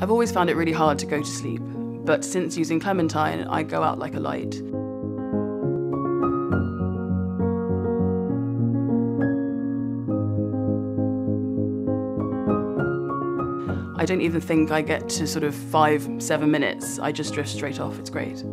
I've always found it really hard to go to sleep, but since using Clementine, I go out like a light. I don't even think I get to sort of five, seven minutes. I just drift straight off. It's great.